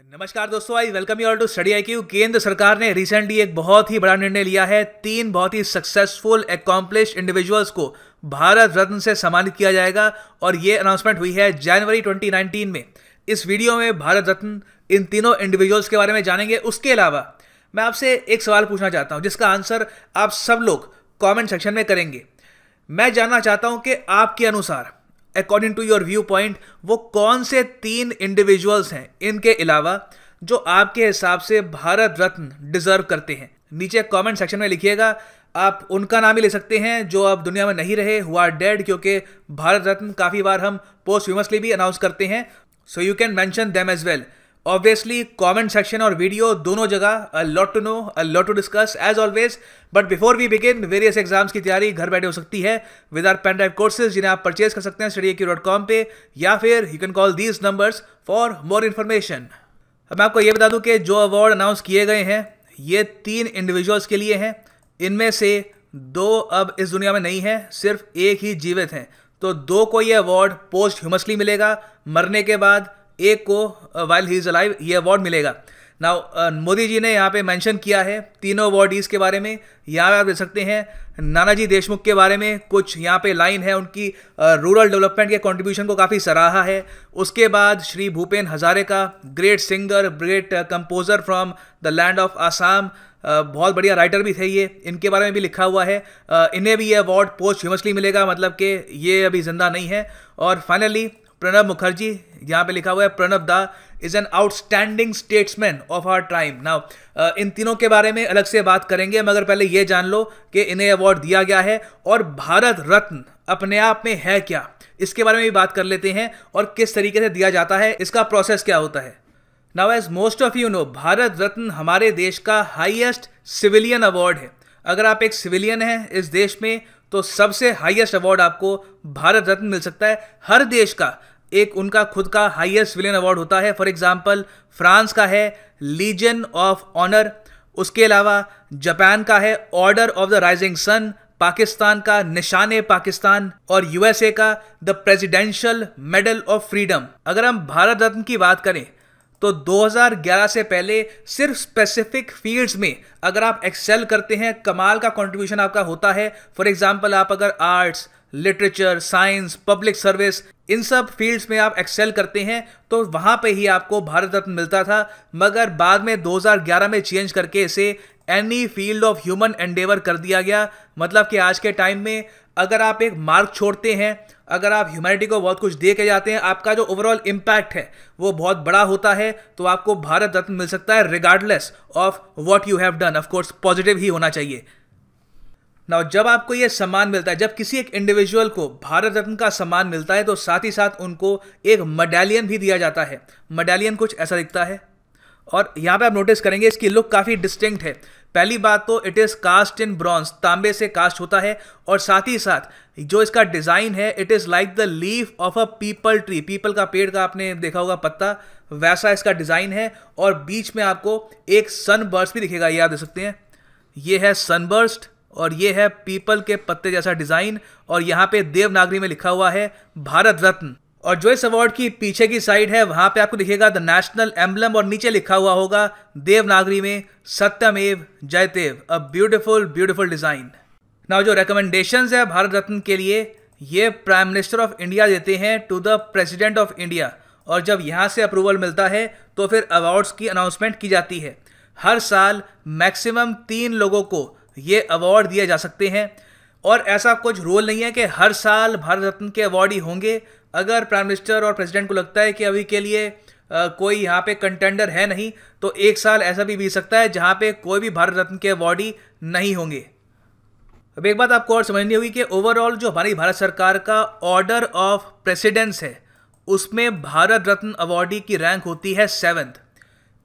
नमस्कार दोस्तों I welcome you all to Study I Q केंद्र सरकार ने रिसेंटली एक बहुत ही बड़ा निर्णय लिया है। तीन बहुत ही सक्सेसफुल एकम्पलिश इंडिविजुअल्स को भारत रत्न से सम्मानित किया जाएगा और ये अनाउंसमेंट हुई है जनवरी 2019 में। इस वीडियो में भारत रत्न इन तीनों इंडिविजुअल्स के बारे में जानेंगे। उसके अलावा मैं आपसे एक सवाल पूछना चाहता हूँ, जिसका आंसर आप सब लोग कॉमेंट सेक्शन में करेंगे। मैं जानना चाहता हूँ कि आपके अनुसार according to your view point वो कौन से तीन इंडिविजुअल्स हैं? इनके अलावा, जो आपके हिसाब से भारत रत्न डिजर्व करते हैं। नीचे कमेंट सेक्शन में लिखिएगा, आप उनका नाम ही ले सकते हैं, जो अब दुनिया में नहीं रहे हु आर डेड क्योंकि भारत रत्न काफ़ी बार हम पोस्ट फेमसली भी अनाउंस करते हैं। So you can mention them as well obviously comment section और वीडियो दोनों जगह a lot to know a lot to discuss as always but before we begin various exams की तैयारी घर बैठे हो सकती है. With our pen drive courses जिन्हें आप परचेज कर सकते हैं स्टडी क्यू डॉट कॉम पे, या फिर you can call these numbers for more information अब मैं आपको ये बता दूँ कि जो अवार्ड अनाउंस किए गए हैं, ये तीन इंडिविजुअल्स के लिए हैं. इनमें से दो अब इस दुनिया में नहीं है, सिर्फ़ एक ही जीवित हैं. तो दो को ये अवार्ड पोस्ट ह्यूमसली मिलेगा. मरने के बाद एक को वाइल ही इज़ अलाइव ये अवार्ड मिलेगा। नाउ मोदी जी ने यहाँ पे मेंशन किया है तीनों अवार्डीज़ के बारे में। यहाँ पे आप देख सकते हैं, नानाजी देशमुख के बारे में कुछ यहाँ पे लाइन है उनकी रूरल डेवलपमेंट के कंट्रीब्यूशन को काफ़ी सराहा है। उसके बाद श्री भूपेन हजारे का great singer great composer from the land of Assam बहुत बढ़िया राइटर भी थे ये। इनके बारे में भी लिखा हुआ है। इन्हें भी ये अवार्ड पोस्ट फेमसली मिलेगा मतलब कि ये अभी ज़िंदा नहीं है। और फाइनली प्रणब मुखर्जी, यहाँ पे लिखा हुआ है, Pranab da is an outstanding statesman of our time now इन तीनों के बारे में अलग से बात करेंगे, मगर पहले ये जान लो कि इन्हें अवार्ड दिया गया है और भारत रत्न अपने आप में है क्या? इसके बारे में भी बात कर लेते हैं और किस तरीके से दिया जाता है, इसका प्रोसेस क्या होता है। Now as most of you know Bharat Ratna हमारे देश का हाईएस्ट सिविलियन अवार्ड है। अगर आप एक सिविलियन हैं इस देश में तो सबसे हाईएस्ट अवार्ड आपको भारत रत्न मिल सकता है। हर देश का एक उनका खुद का हाईएस्ट सिविलियन अवार्ड होता है। फॉर एग्ज़ाम्पल फ्रांस का है लीजन ऑफ़ ऑनर उसके अलावा जापान का है Order of the Rising Sun Pakistan का निशान पाकिस्तान। और यूएसए का the Presidential Medal of Freedom अगर हम भारत रत्न की बात करें तो 2011 से पहले सिर्फ़ स्पेसिफिक फील्ड्स में अगर आप एक्सेल करते हैं, कमाल का कंट्रीब्यूशन आपका होता है। फॉर एग्जांपल आप अगर arts literature science public service इन सब फील्ड्स में आप एक्सेल करते हैं तो वहाँ पे ही आपको भारत रत्न मिलता था। मगर बाद में 2011 में चेंज करके इसे any field of human endeavour कर दिया गया। मतलब कि आज के टाइम में अगर आप एक मार्क छोड़ते हैं, अगर आप ह्यूमैनिटी को बहुत कुछ दे के जाते हैं, आपका जो ओवरऑल इम्पैक्ट है, वो बहुत बड़ा होता है तो आपको भारत रत्न मिल सकता है regardless of what you have done of course positive ही होना चाहिए। ना जब आपको ये सम्मान मिलता है, जब किसी एक इंडिविजुअल को भारत रत्न का सम्मान मिलता है तो साथ ही साथ उनको एक मेडालियन भी दिया जाता है। मेडालियन कुछ ऐसा दिखता है। और यहाँ पे आप नोटिस करेंगे, इसकी लुक काफ़ी डिस्टिंक्ट है। पहली बात तो it is cast in bronze तांबे से कास्ट होता है। और साथ ही साथ, जो इसका डिज़ाइन है it is like the leaf of a peepal tree people का पेड़ का आपने देखा होगा, पत्ता, वैसा इसका डिज़ाइन है। और बीच में आपको एक सनबर्स्ट भी दिखेगा, ये आप देख सकते हैं। ये है सनबर्स्ट और ये है पीपल के पत्ते जैसा डिज़ाइन, और यहाँ पे देवनागरी में लिखा हुआ है भारत रत्न। और जो इस अवार्ड की पीछे की साइड है, वहाँ पे आपको दिखेगा द नेशनल एम्बलम और नीचे लिखा हुआ होगा देवनागरी में Satyamev Jayate. A beautiful beautiful design ना जो रिकमेंडेशन है भारत रत्न के लिए, ये प्राइम मिनिस्टर ऑफ़ इंडिया देते हैं to the president of India और जब यहाँ से अप्रूवल मिलता है तो फिर अवार्ड्स की अनाउंसमेंट की जाती है। हर साल मैक्सिमम तीन लोगों को ये अवार्ड दिए जा सकते हैं। और ऐसा कुछ रोल नहीं है कि हर साल भारत रत्न के अवार्ड ही होंगे। अगर प्राइम मिनिस्टर और प्रेसिडेंट को लगता है कि अभी के लिए आ, कोई यहाँ पे कंटेंडर है नहीं तो एक साल ऐसा भी बीत सकता है जहाँ पे कोई भी भारत रत्न के अवार्डी नहीं होंगे। अब एक बात आपको और समझनी होगी कि ओवरऑल जो हमारी भारत सरकार का ऑर्डर ऑफ़ प्रेसिडेंस है उसमें भारत रत्न अवार्डी की रैंक होती है सेवन्थ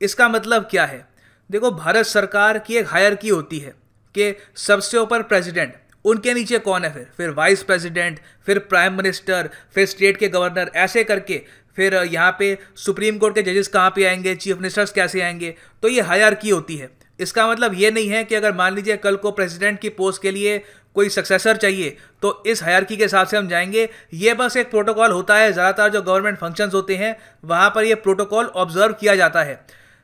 इसका मतलब क्या है? देखो भारत सरकार की एक हायर की होती है। कि सबसे ऊपर प्रेसिडेंट उनके नीचे कौन है फिर? फिर वाइस प्रेसिडेंट फिर प्राइम मिनिस्टर फिर स्टेट के गवर्नर ऐसे करके फिर यहाँ पे सुप्रीम कोर्ट के जजेस कहाँ पे आएँगे? चीफ मिनिस्टर्स कैसे आएँगे? तो ये हायर की होती है। इसका मतलब ये नहीं है कि अगर मान लीजिए कल को प्रेसिडेंट की पोस्ट के लिए कोई सक्सेसर चाहिए तो इस हायरकी के हिसाब से हम जाएँगे। ये बस एक प्रोटोकॉल होता है, ज़्यादातर जो गवर्नमेंट फ़ंक्शंस होते हैं, वहाँ पर यह प्रोटोकॉल ऑब्ज़र्व किया जाता है।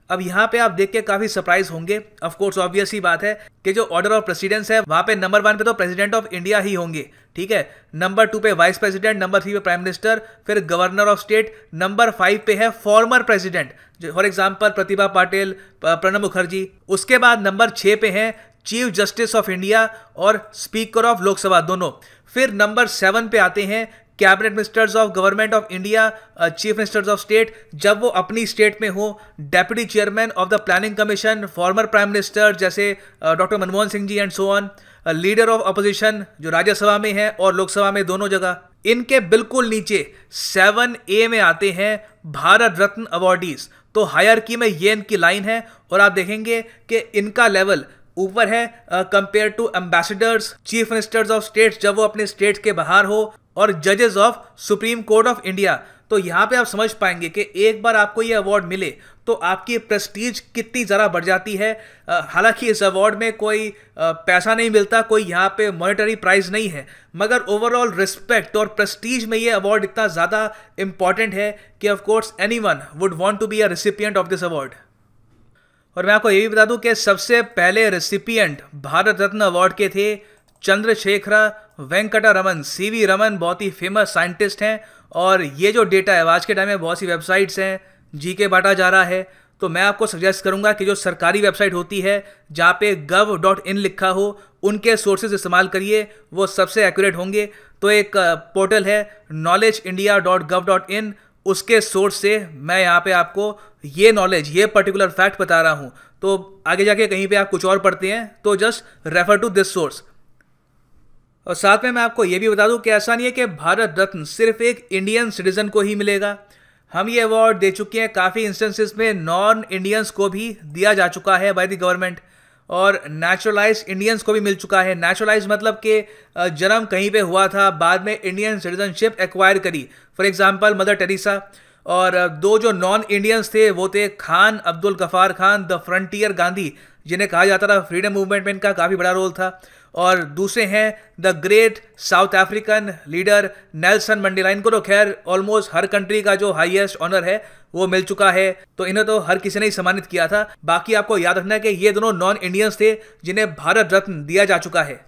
अब यहाँ पे आप देख के काफ़ी सरप्राइज़ होंगे। ऑफ़ कोर्स ऑब्वियस ही बात है कि जो ऑर्डर ऑफ़ प्रेसिडेंस है, वहाँ पे नंबर वन पे तो प्रेसिडेंट ऑफ़ इंडिया ही होंगे, ठीक है? नंबर टू पे वाइस प्रेसिडेंट नंबर थ्री पे प्राइम मिनिस्टर फिर governor of state number five पे है former president for example Pratibha Patil Pranab Mukherjee उसके बाद नंबर छः पे हैं चीफ जस्टिस ऑफ़ इंडिया और स्पीकर ऑफ़ लोकसभा दोनों। फिर नंबर सेवन पे आते हैं cabinet ministers of government of India chief ministers of state, जब वो अपनी स्टेट में हो, deputy chairman of the planning commission former prime minister जैसे doctor Manmohan Singh ji and so on leader of opposition जो राज्यसभा में है और लोकसभा में दोनों जगह, इनके बिल्कुल नीचे सेवन ए में आते हैं भारत रत्न अवार्डीज तो हायर की में ये इनकी लाइन है और आप देखेंगे कि इनका लेवल ऊपर है compare to ambassadors chief ministers of states जब वो अपने स्टेट के बाहर हो और जजेस of supreme court of India तो यहाँ पे आप समझ पाएँगे कि एक बार आपको ये अवार्ड मिले तो आपकी प्रेस्टीज कितनी ज़रा बढ़ जाती है। हालाँकि इस अवार्ड में कोई पैसा नहीं मिलता, कोई यहाँ पे मॉनिटरी प्राइज नहीं है, मगर ओवरऑल रिस्पेक्ट और प्रेस्टीज में ये अवार्ड इतना ज़्यादा इंपॉर्टेंट है कि of course any one would want to be a recipient of this award और मैं आपको ये भी बता दूँ कि सबसे पहले रेसिपिएंट भारत रत्न अवार्ड के थे चंद्रशेखर वेंकटा रमन सी वी रमन बहुत ही फ़ेमस साइंटिस्ट हैं और ये जो डेटा है, आज के टाइम में बहुत सी वेबसाइट्स हैं जी के बांटा जा रहा है। तो मैं आपको सजेस्ट करूँगा कि जो सरकारी वेबसाइट होती है, जहाँ पे गव डॉट इन लिखा हो, उनके सोर्सेज इस्तेमाल करिए, वो सबसे एक्यूरेट होंगे। तो एक पोर्टल है knowledge India dot gov dot in उसके सोर्स से मैं यहाँ पे आपको ये नॉलेज ये पर्टिकुलर फैक्ट बता रहा हूँ। तो आगे जाके कहीं पे आप कुछ और पढ़ते हैं तो just refer to this source और साथ में मैं आपको ये भी बता दूँ कि ऐसा नहीं है कि भारत रत्न सिर्फ़ एक इंडियन सिटीजन को ही मिलेगा। हम ये अवार्ड दे चुके हैं। काफ़ी इंस्टेंसेस में नॉन इंडियंस को भी दिया जा चुका है बाय द गवर्नमेंट और नेचुरलाइज इंडियंस को भी मिल चुका है। नेचुरलाइज मतलब कि जन्म कहीं पे हुआ था, बाद में इंडियन सिटीजनशिप एक्वायर करी। फॉर एग्जांपल मदर टेरेसा और दो जो नॉन इंडियंस थे, वो थे खान अब्दुल गफार खान द फ्रंटियर गांधी जिन्हें कहा जाता था फ्रीडम मूवमेंट में इनका काफ़ी बड़ा रोल था। और दूसरे हैं the great South African leader Nelson Mandela. इनको तो खैर ऑलमोस्ट हर कंट्री का जो हाईएस्ट ऑनर है, वो मिल चुका है। तो इन्हें तो हर किसी ने ही सम्मानित किया था। बाकी आपको याद रखना है कि ये दोनों नॉन इंडियंस थे, जिन्हें भारत रत्न दिया जा चुका है।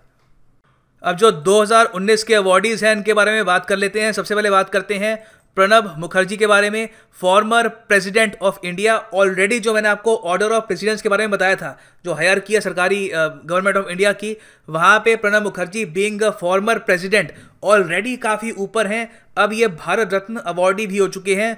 अब जो 2019 के अवार्डीज हैं, इनके बारे में बात कर लेते हैं। सबसे पहले बात करते हैं प्रणब मुखर्जी के बारे में former president of India already जो मैंने आपको ऑर्डर ऑफ़ प्रेसिडेंट्स के बारे में बताया था, जो हायर किया सरकारी गवर्नमेंट ऑफ़ इंडिया की, वहाँ पे Pranab Mukherjee being a former president already काफ़ी ऊपर हैं। अब ये भारत रत्न अवार्डी भी हो चुके हैं।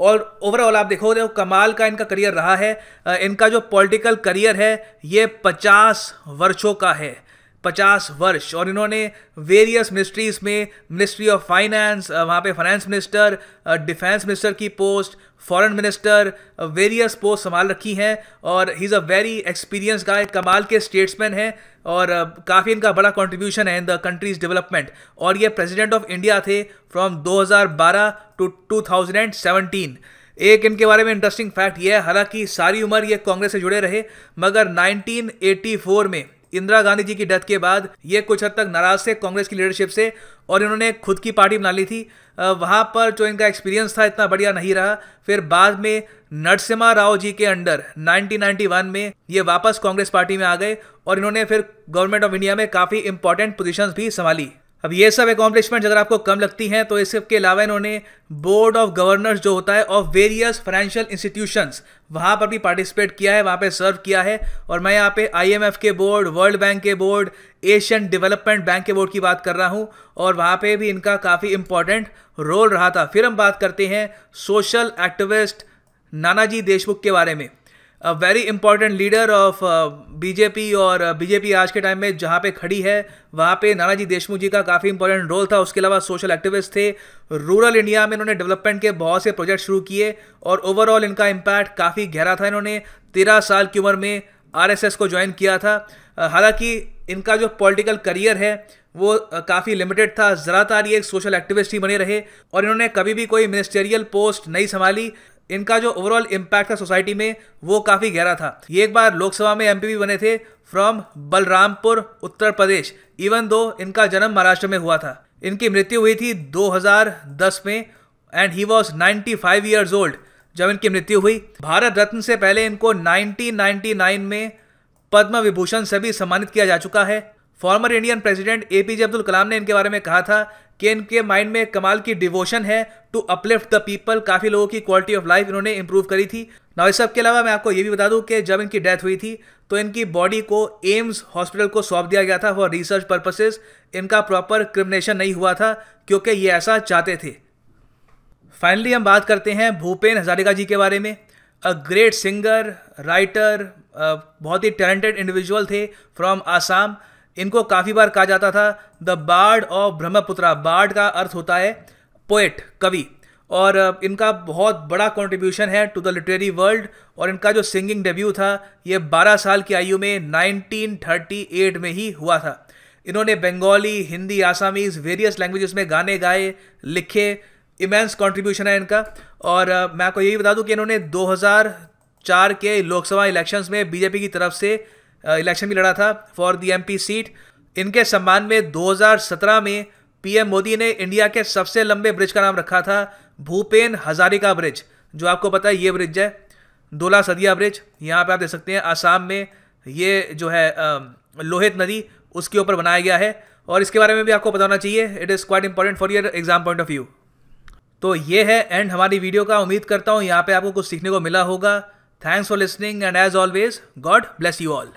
और ओवरऑल आप देखो देखो, कमाल का इनका करियर रहा है। इनका जो पॉलिटिकल करियर है, ये पचास वर्षों का है। पचास वर्ष। और इन्होंने वेरियस मिनिस्ट्रीज में मिनिस्ट्री ऑफ़ फाइनेंस वहाँ पे फाइनेंस मिनिस्टर डिफेंस मिनिस्टर की post foreign minister various post संभाल रखी हैं। और he is a very experience guy कमाल के स्टेट्समैन हैं। और काफ़ी इनका बड़ा कंट्रीब्यूशन है इन द कंट्रीज़ डेवलपमेंट और ये प्रेसिडेंट ऑफ़ इंडिया थे फ्रॉम 2012 टू 2017 एक इनके बारे में इंटरेस्टिंग फैक्ट ये है, हालाँकि सारी उम्र ये कांग्रेस से जुड़े रहे, मगर 1984 में इंदिरा गांधी जी की डेथ के बाद ये कुछ हद तक नाराज़ थे कांग्रेस की लीडरशिप से और इन्होंने खुद की पार्टी बना ली थी। वहाँ पर जो इनका एक्सपीरियंस था, इतना बढ़िया नहीं रहा। फिर बाद में नरसिम्हा राव जी के अंडर 1991 में ये वापस कांग्रेस पार्टी में आ गए और इन्होंने फिर गवर्नमेंट ऑफ़ इंडिया में काफ़ी इंपॉर्टेंट पोजिशन भी संभाली। अब ये सब अकॉम्प्लिशमेंट अगर आपको कम लगती हैं तो इसके अलावा इन्होंने बोर्ड ऑफ़ गवर्नर्स जो होता है ऑफ़ वेरियस फाइनेंशियल इंस्टीट्यूशंस वहाँ पर भी पार्टिसिपेट किया है, वहाँ पे सर्व किया है। और मैं यहाँ पे आईएमएफ के बोर्ड वर्ल्ड बैंक के बोर्ड एशियन डेवलपमेंट बैंक के बोर्ड की बात कर रहा हूँ। और वहाँ पे भी इनका काफ़ी इंपॉर्टेंट रोल रहा था। फिर हम बात करते हैं सोशल एक्टिविस्ट नानाजी देशमुख के बारे में। Very important leader of BJP और बीजेपी uh, आज के टाइम में जहाँ पे खड़ी है वहाँ पे नानाजी देशमुख जी का काफ़ी इंपॉर्टेंट रोल था। उसके अलावा सोशल एक्टिविस्ट थे। रूरल इंडिया में इन्होंने डेवलपमेंट के बहुत से प्रोजेक्ट शुरू किए और ओवरऑल इनका इम्पैक्ट काफ़ी गहरा था इन्होंने। तेरह साल की उम्र में आरएसएस को ज्वाइन किया था। हालाँकि इनका जो पॉलिटिकल करियर है वो काफ़ी लिमिटेड था। ज़्यादातर ये एक सोशल एक्टिविस्ट ही बने रहे और इन्होंने कभी भी कोई मिनिस्टेरियल पोस्ट नहीं संभाली। इनका जो ओवरऑल इम्पैक्ट था सोसाइटी में, वो काफ़ी गहरा था। ये एक बार लोकसभा में एमपी भी बने थे from Balrampur, Uttar Pradesh even though इनका जन्म महाराष्ट्र में हुआ था। इनकी मृत्यु हुई थी 2010 में and he was 95 five years old जब इनकी मृत्यु हुई। भारत रत्न से पहले इनको 1999 में पद्म विभूषण से भी सम्मानित किया जा चुका है। Former Indian president APJ Abdul Kalam ने इनके बारे में कहा था कि इनके माइंड में कमाल की डिवोशन है टू अपलिफ्ट द पीपल काफ़ी लोगों की क्वालिटी ऑफ़ लाइफ इन्होंने इंप्रूव करी थी। ना इस सब के अलावा मैं आपको ये भी बता दूँ कि जब इनकी डेथ हुई थी तो इनकी बॉडी को एम्स हॉस्पिटल को सौंप दिया गया था फॉर रिसर्च पर्पसेस इनका प्रॉपर क्रिमिनेशन नहीं हुआ था, क्योंकि ये ऐसा चाहते थे। फाइनली हम बात करते हैं भूपेन हजारिका जी के बारे में। अ ग्रेट सिंगर राइटर बहुत ही टैलेंटेड इंडिविजुअल थे फ्रॉम आसाम इनको काफ़ी बार कहा जाता था, the bard of Brahmaputra. Bard का अर्थ होता है पोएट कवि। और इनका बहुत बड़ा कंट्रीब्यूशन है टू द लिटरेरी वर्ल्ड और इनका जो सिंगिंग डेब्यू था, ये 12 साल की आयु में 1938 में ही हुआ था। इन्होंने बंगाली, हिंदी, आसामीज वेरियस लैंग्वेजेस में गाने गाए, लिखे इमेंस कंट्रीब्यूशन है इनका। और मैं आपको यही बता दूँ कि इन्होंने 2004 के लोकसभा इलेक्शंस में बीजेपी की तरफ़ से इलेक्शन भी लड़ा था फॉर दी एमपी सीट इनके सम्मान में 2017 में पीएम मोदी ने इंडिया के सबसे लंबे ब्रिज का नाम रखा था, भूपेन हजारिका ब्रिज. जो आपको पता है, ये ब्रिज है, दोला सदिया ब्रिज. यहाँ पे आप देख सकते हैं, आसाम में ये जो है लोहित नदी उसके ऊपर बनाया गया है. और इसके बारे में भी आपको बताना चाहिए it is quite important for your exam point of view तो ये है एंड हमारी वीडियो का. उम्मीद करता हूँ यहाँ पे आपको कुछ सीखने को मिला होगा. Thanks for listening and as always God bless you all